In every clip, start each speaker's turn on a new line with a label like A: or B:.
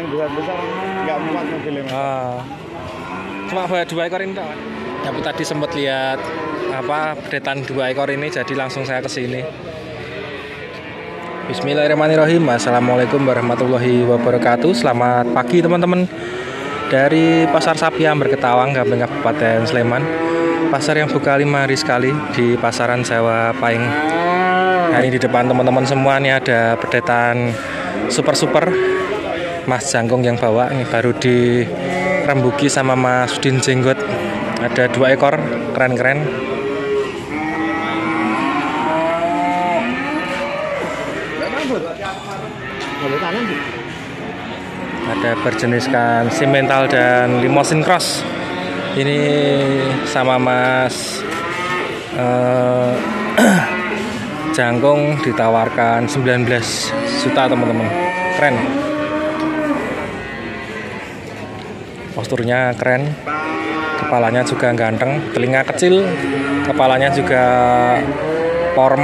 A: yang besar-besar nggak muat mobilnya mas.
B: Ah. Cuma bawa dua ekor ini. Tapi tadi sempat lihat apa detan dua ekor ini jadi langsung saya ke sini. Bismillahirrahmanirrahim. Assalamualaikum warahmatullahi wabarakatuh. Selamat pagi teman-teman. Dari Pasar Sapiam Berketawang, Gampeng Kabupaten Sleman. Pasar yang buka lima hari sekali di pasaran sewa Paing. Nah ini di depan teman-teman semua nih ada pedetan super-super Mas Jangkung yang bawa ini baru di rembuki sama Mas Udin Jenggot. Ada dua ekor keren-keren. Ada berjeniskan simental dan limousine cross. Ini sama Mas eh, jangkung ditawarkan 19 juta teman-teman. Keren posturnya keren kepalanya juga ganteng telinga kecil kepalanya juga porm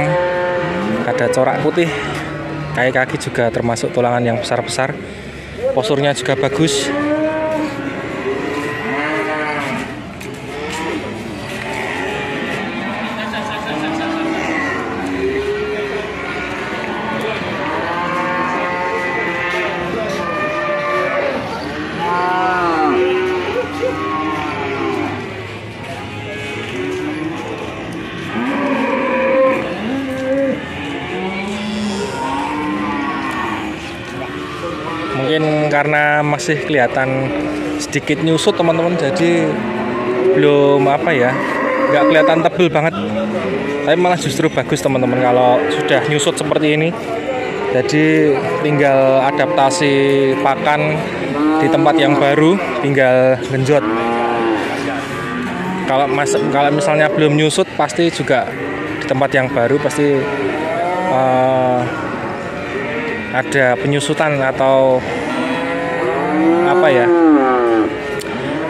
B: ada corak putih kaki-kaki juga termasuk tulangan yang besar-besar posturnya juga bagus mungkin karena masih kelihatan sedikit nyusut teman-teman. Jadi belum apa ya nggak kelihatan tebel banget. Tapi malah justru bagus teman-teman kalau sudah nyusut seperti ini. Jadi tinggal adaptasi pakan di tempat yang baru tinggal genjot. Kalau mas kalau misalnya belum nyusut pasti juga di tempat yang baru pasti uh, ada penyusutan atau apa ya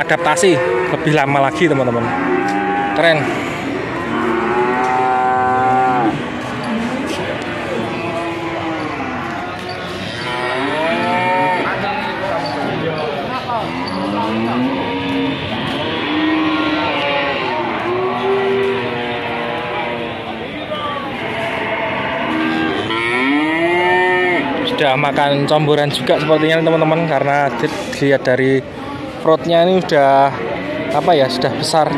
B: adaptasi lebih lama lagi teman-teman. Keren sudah makan comboran juga sepertinya teman-teman karena dilihat dari perutnya ini sudah apa ya sudah besar.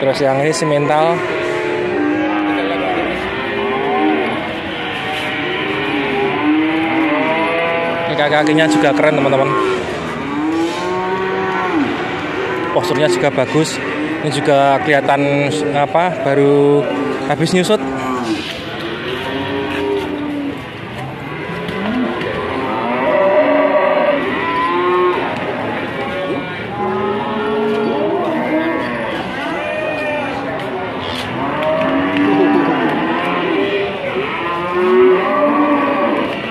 B: Terus yang ini simental. Ini kaki-kakinya juga keren teman-teman posturnya juga bagus. Ini juga kelihatan apa baru habis nyusut.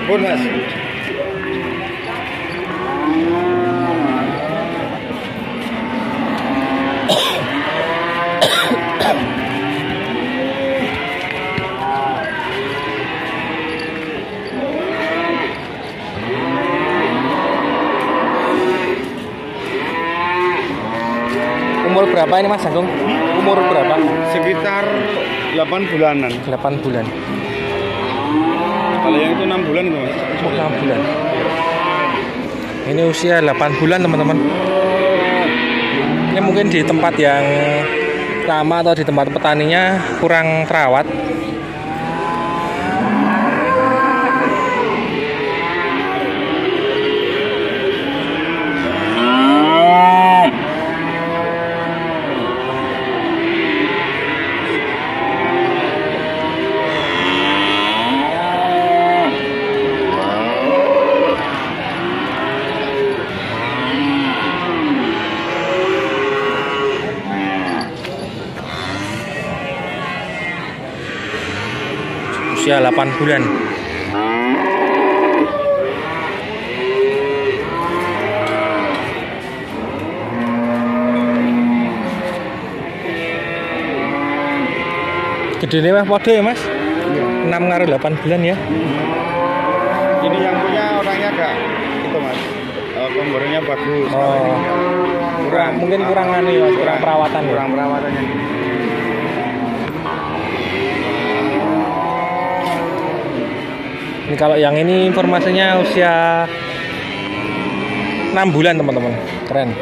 A: Pun
B: umur berapa ini mas Jangkung umur berapa
A: Sekitar 8 bulanan.
B: 8 bulan
A: Kalau yang itu 6 bulan tuh mas.
B: Oh, 6 bulan. Ini usia 8 bulan, teman-teman. Ini mungkin di tempat yang lama atau di tempat petaninya kurang terawat. Usia 8 bulan. Gede mah podo ya mas?
A: Iya.
B: 6 karo 8 bulan ya.
A: Ini yang punya orangnya agak itu mas. Uh, kombornya bagus.
B: Oh. Kurang, mungkin kurang anu ya mas, kurang perawatan ya.
A: Kurang perawatannya.
B: Ini kalau yang ini informasinya usia 6 bulan teman-teman. Keren.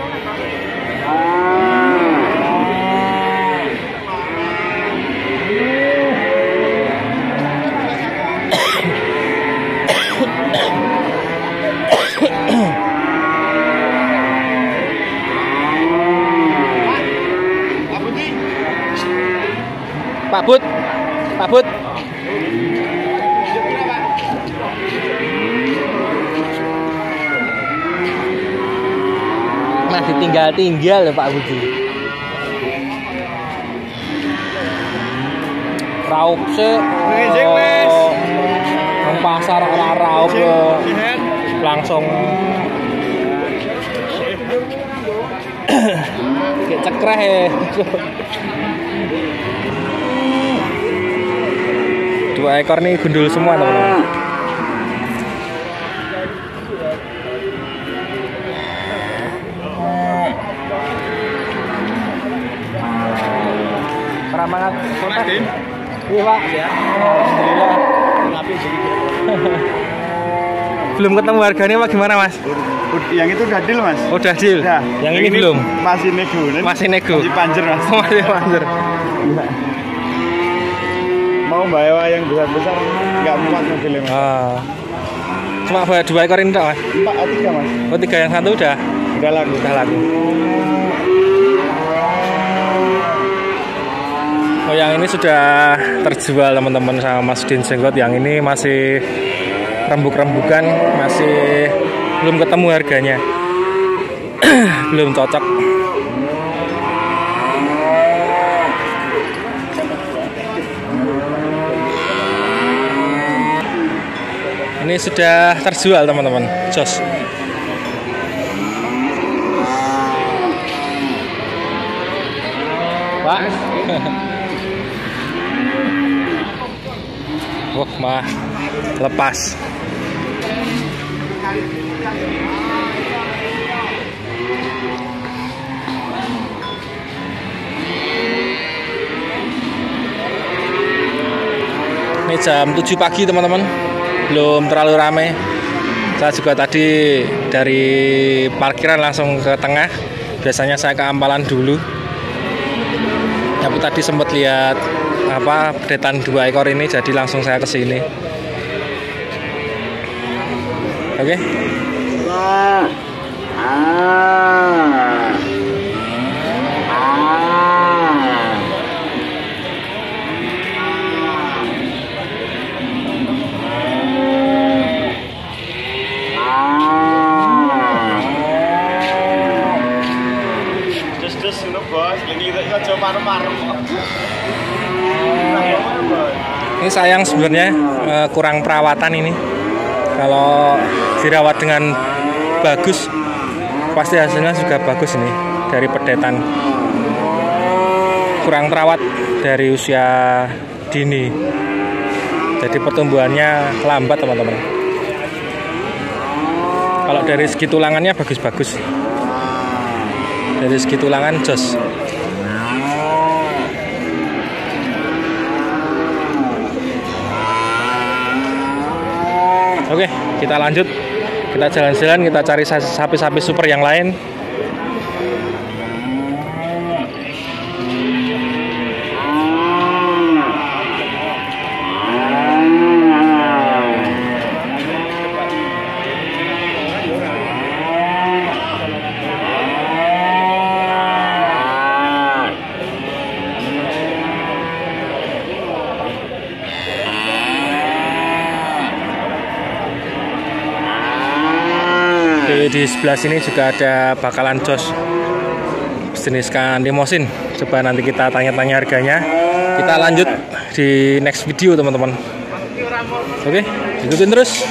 B: Pak Bud, Masih tinggal-tinggal ya Pak Budi. Raup sih. Oh, Nang pasar ora raup. Langsung kayak cekreh ya. Dua ekor nih gundul semua teman-teman. Peramangan kota. Iya pak. Alhamdulillah. Belum ketemu harganya pak gimana mas?
A: Yang itu udah deal mas.
B: Oh, udah deal.
A: Udah.
B: Yang ini belum.
A: Masih nego. Ini
B: Masih nego.
A: Masih panjer mas.
B: Masih panjer.
A: Mau bawa yang besar besar nggak muat mobilnya mas.
B: Ah. Cuma bawa dua ekor ini tak mas?
A: Empat atau tiga mas.
B: Oh tiga yang satu udah
A: Udah laku.
B: udah laku. Oh yang ini sudah terjual teman-teman sama Mas Din Senggot. Yang ini masih rembuk-rembukan, masih belum ketemu harganya. belum cocok. Ini sudah terjual teman-teman. Jos. Pak. Wah, mah lepas. Ini jam 7 pagi teman-teman. Belum terlalu ramai. Saya juga tadi dari parkiran langsung ke tengah. Biasanya saya ke Ampalan dulu tapi tadi sempat lihat apa detan dua ekor ini jadi langsung saya ke sini oke
A: terus ini bos. Lagi kita coba paru-paru.
B: Ini sayang sebenarnya eh, kurang perawatan ini. Kalau dirawat dengan bagus pasti hasilnya juga bagus ini dari pedetan. Kurang terawat dari usia dini. Jadi pertumbuhannya lambat teman-teman. Kalau dari segi tulangannya bagus-bagus. Dari segi tulangan jos Oke, kita lanjut. Kita jalan-jalan, kita cari sa- sapi-sapi super yang lain. Sebelah sini juga ada bakalan jos jeniskan limosin. Coba nanti kita tanya-tanya harganya. Kita lanjut di next video teman-teman. Oke, ikutin terus.